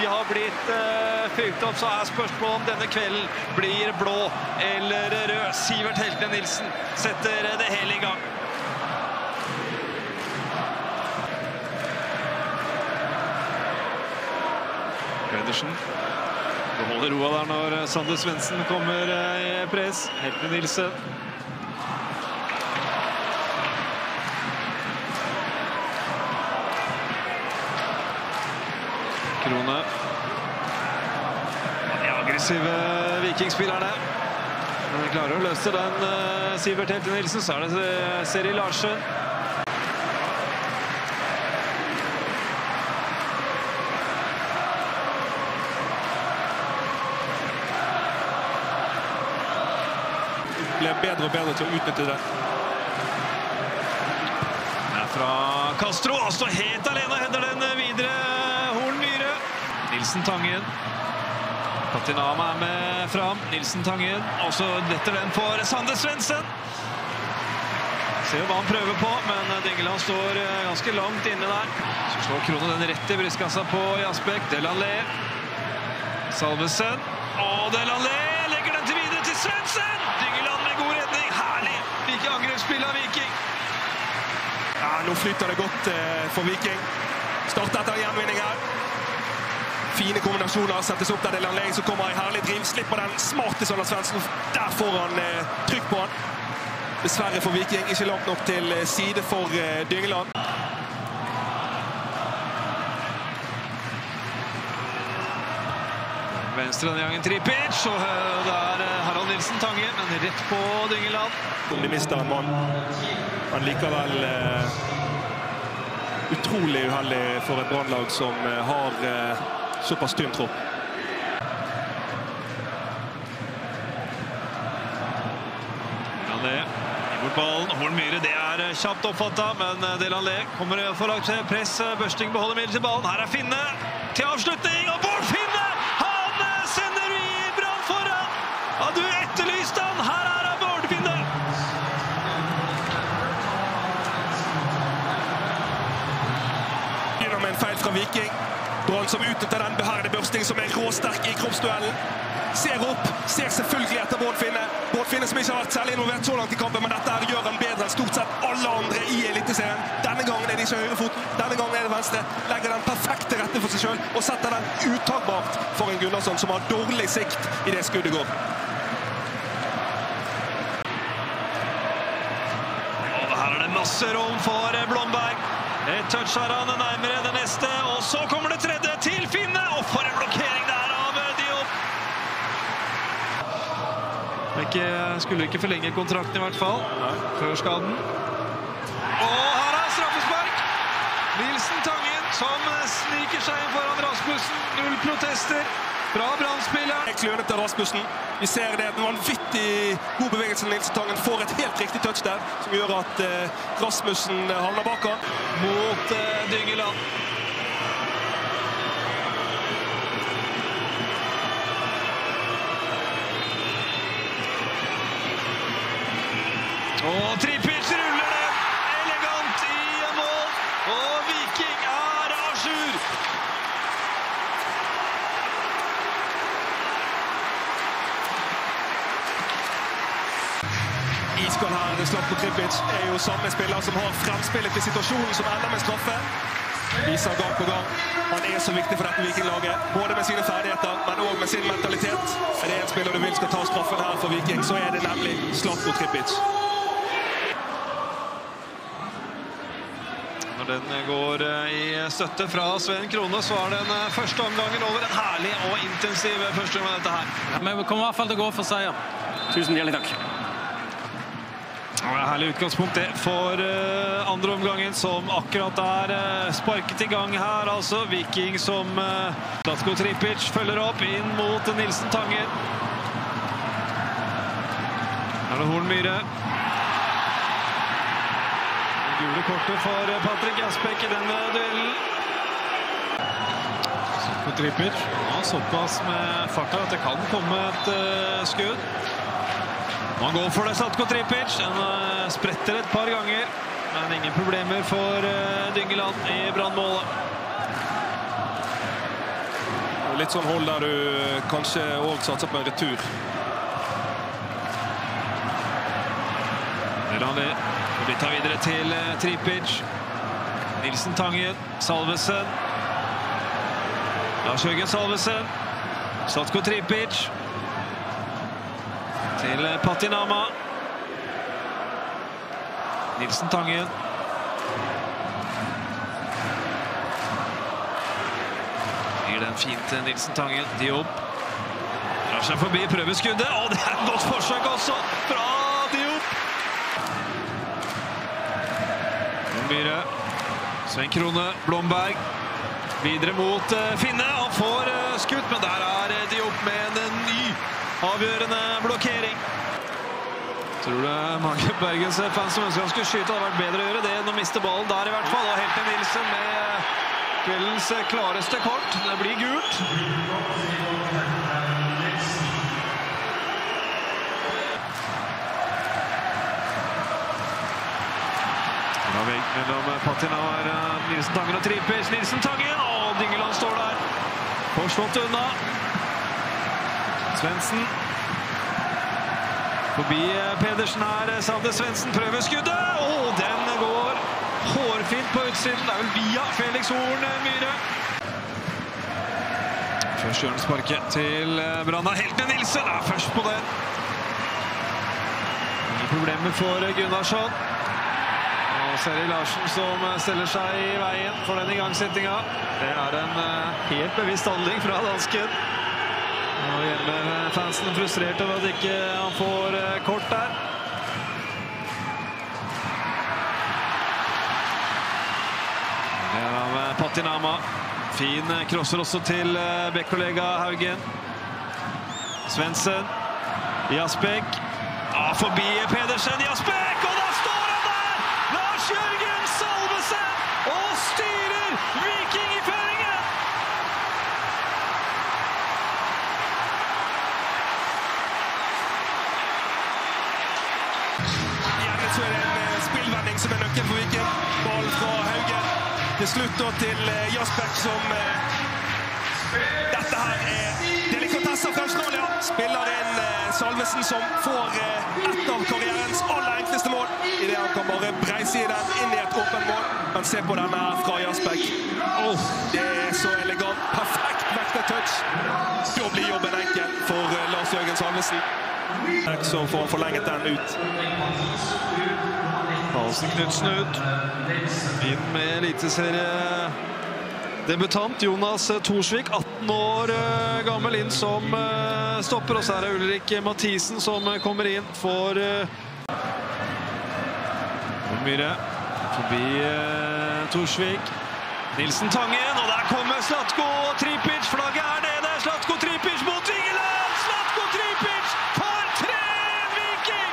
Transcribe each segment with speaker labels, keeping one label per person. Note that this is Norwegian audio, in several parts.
Speaker 1: de har blitt uh, fylt opp, så er spørsmålet om denne kvelden blir blå eller rød. Sivert Heltene Nilsen setter det hele i gang. Pedersen beholder roa der når Sander Svendsen kommer i press. Heltene Nilsen Krone. De aggressive vikingspillerne. Når de klarer å løse den, uh, Sivert Helte Nilsen, så er det Seri Larsen.
Speaker 2: Ble bedre og bedre til å utnytte det.
Speaker 1: Det er fra Castro. altså står helt alene og henter den videre. Nilsen Tangen. Patinama er med fram. Nilsen Tangen. Og så detter den for Sander Svendsen. Ser jo hva han prøver på, men Dingeland står ganske langt inne der. Så slår Krone den rett i brystkassa på Jasbekk. Delalé. Salvesen. Og Delalé legger den til videre til Svendsen! Dingeland med god redning. Herlig! Like angrepsspill av Viking.
Speaker 2: Ja, nå flyter det godt eh, for Viking. Starter etter gjenvinning her. Fine kombinasjoner settes opp der det er Landleng som kommer i herlig driv. Slipper den smarte Sander Svendsen. Der får han eh, trykk på han. Dessverre for Viking ikke langt nok til eh, side for eh, Dyngeland.
Speaker 1: Venstre denne gangen Tripic, og det er Harald Nilsen Tange, men rett på Dyngeland.
Speaker 2: De mister en mann, men likevel eh, utrolig uheldig for et brannlag som eh, har eh, såpass tynn tropp.
Speaker 1: Delanlé imot ballen. Horn Myhre, det er kjapt oppfatta, men Delanlé kommer for lagt press. Børsting beholder midlertidig ballen. Her er Finne til avslutning, og Bård Finne! Han sender i Brann foran! Ja, du etterlyste han! Her er han, Bård Finne!
Speaker 2: Gjennom en feil fra Viking. Brann som utnytter den beherrede Børsting, som er råsterk i kroppsduellen. Ser opp, ser selvfølgelig etter Bård Finne. Bård Finne som ikke har vært særlig involvert så langt i kampen, men dette her gjør han bedre enn stort sett alle andre i Eliteserien. Denne gangen er det ikke høyrefoten, denne gangen er det venstre. Legger den perfekt til rette for seg sjøl og setter den uttagbart for en Gunnarsson som har dårlig sikt i det skuddet går.
Speaker 1: Her er det masse rom for Blomberg. Et touch har han nærmere det neste, og så kommer det tredje til Finne! Og for en blokkering der av Diop! Ikke, skulle ikke forlenge kontrakten i hvert fall, før skaden. Og her er straffespark! Nilsen Tangen som sniker seg inn foran Rasmussen. Null protester fra Brann-spilleren.
Speaker 2: Klønete Rasmussen. Vi ser det den vanvittig god bevegelse Nils Tangen får et helt riktig touch der, som gjør at eh, Rasmussen havner bak han.
Speaker 1: Mot eh, Dyngeland. Og Tripic ruller den elegant i mål. Og Viking er à jour.
Speaker 2: Iskald her, Slatko Tripic, er jo samme spiller som har fremspillet til situasjonen som ender med straffe. Viser gang på gang. Han er så viktig for dette Vikinglaget, både med sine ferdigheter, men òg med sin mentalitet. Er det en spiller du vil skal ta straffen her for Viking, så er det nemlig Slatko Tripic.
Speaker 1: Når den går eh, i støtte fra Sven Krone, så er den eh, første omgangen over. En herlig og intensiv første omgang dette her.
Speaker 3: Men vi kommer i hvert fall til å gå for seier.
Speaker 4: Tusen hjertelig takk.
Speaker 1: Er Herlig utgangspunkt det for uh, andre omgangen, som akkurat er uh, sparket i gang her. altså Viking som uh, Datko Tripic følger opp inn mot Nilsen Tangen. Her er det Horn Myhre. Gule kortet for Patrick Aspek i denne duellen. Tripic har ja, såpass med farta at det kan komme et skudd. Man går for det, Satko Tripic. Den uh, spretter et par ganger, men ingen problemer for uh, Dyngeland i brannmålet.
Speaker 2: litt sånn hold der du kanskje òg satser på en retur.
Speaker 1: De tar videre til eh, Tripic. Nilsen Tangen. Salvesen. Lars Jørgen Salvesen. Slatko Tripic. Til Patinama. Nilsen Tangen. Gir den fint til Nilsen Tangen. Diop. Drar seg forbi prøveskuddet. Og det er et godt forsøk også fra Diop. Myhre. Sven Krone. Blomberg. Videre mot eh, Finne. Han får eh, skutt, men der er eh, Diop med en ny avgjørende blokkering. Tror det er mange Bergens-fans som ønsker han skulle skyte. Det hadde vært bedre å gjøre det enn å miste ballen der, i hvert fall. Og Helte Nilsen med kveldens klareste kort. Det blir gult. Vegg mellom Patinamar, Nilsen Tangen og Tripic. Nilsen Tangen! Og Dyngeland står der. Forsvant unna. Svendsen. Forbi Pedersen her. Sander Svendsen prøver skuddet. og den går hårfint på utsiden. Det er vel via Felix Horn Myhre. Først gjør han til Branna. Heltene Nilsen er først på den. Ingen problemer for Gunnarsson. Og Seri Larsen som steller seg i veien for den igangsettinga. Det er en eh, helt bevisst handling fra dansken. Og hjemmefansen frustrert over at ikke han får eh, kort der. Det med Patinama. Fin crosser også til eh, backkollega Haugen. Svendsen. Jasbekk. Ah, forbi Pedersen. Jasbekk,
Speaker 2: spillvending som er nøkkelen for Viking. Ball fra Haugen. Til slutt da til Jasbekk som eh, Dette her er delikatesser fra Australia. Spiller inn eh, Salvesen som får eh, ett av karrierens aller enkleste mål. Idet han kan bare breise i den inn i et åpent mål. Men se på denne her fra Jasbekk. Oh, det er så elegant. Perfekt vekta touch. Da blir jobben enkel for Lars Jørgen Salvesen. Som får forlenget den ut.
Speaker 1: Halsen Knutsen ut. Inn med eliteseriedebutant Jonas Thorsvik, 18 år eh, gammel, inn som eh, stopper. Og så er det Ulrik Mathisen som eh, kommer inn for Myhre. Forbi Thorsvik. Nilsen Tangen, og der kommer Slatko Tripic. Flagget er nede. Slatko Tripic mot Vingeland! Slatko Tripic tar tre Viking!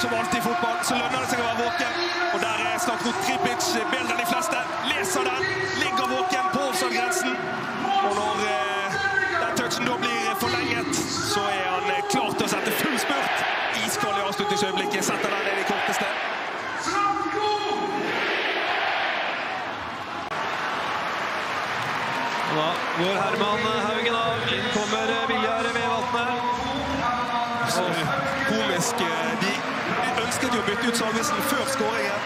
Speaker 2: Som alltid i fotball så lønner det seg å være våken. Og der er Slatko Tripic bedre enn de fleste. Leser den, ligger våken på offside-grensen. Og når eh, den touchen da blir forlenget, så er han eh, klar til å sette full spurt. Iskald i avslutningsøyeblikket. Setter den ned i korteste.
Speaker 1: Og da går Herman Haugen av. Inn kommer Viljar Vevatnet.
Speaker 2: Komisk. eh, de ønsket jo å bytte ut Salvesen før skåringen.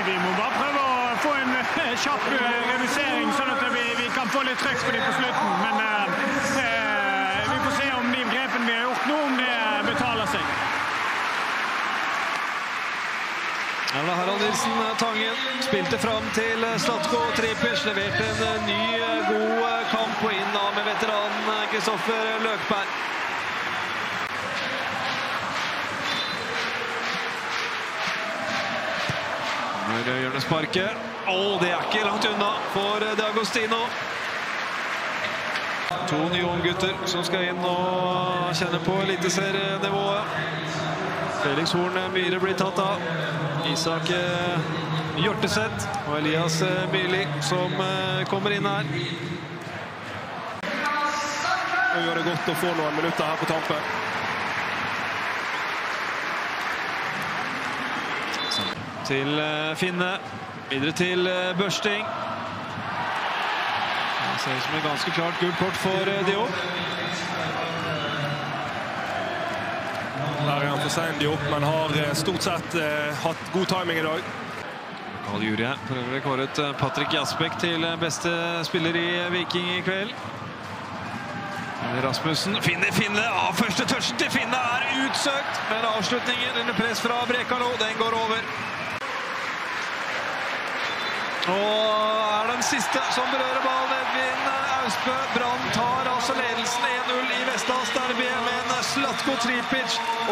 Speaker 4: Vi må bare prøve å få en eh, kjapp eh, redusering, sånn at vi, vi kan få litt trøkk på dem på slutten. Men eh, eh, vi får se om de grepene vi har gjort nå, om det betaler seg.
Speaker 1: Ja, Harald Nilsen Tangen spilte fram til Slatko Tripic. Leverte en eh, ny, eh, god eh, kamp og inn da med veteranen eh, Kristoffer Løkberg. Når hjørnesparket. Å, det er ikke langt unna for D'Agostino. To nye unggutter som skal inn og kjenne på eliteserienivået. Felix Horn Myhre blir tatt av. Isak eh, og Elias eh, Myrli som eh, kommer inn her.
Speaker 2: Nå gjør det godt å få noen minutter her på tampen.
Speaker 1: Til eh, Finne. Videre til eh, Børsting. Det ser ut som et ganske klart gult kort for eh, Diop.
Speaker 2: Der er han for Diop, men har eh, stort sett eh, hatt god timing i dag.
Speaker 1: Karl Jurie prøver å kåre ut Patrick Jasbekk til eh, beste spiller i Viking i kveld. Rasmussen finner Finne. Ah, første touchen til Finne er utsøkt, men avslutningen under press fra Brekalo, den går over. Og er den siste som berører ballen. Edvin Austbø. Brann tar altså ledelsen 1-0 i Vestas derby med en Slatko Tripic.